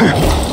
Huh.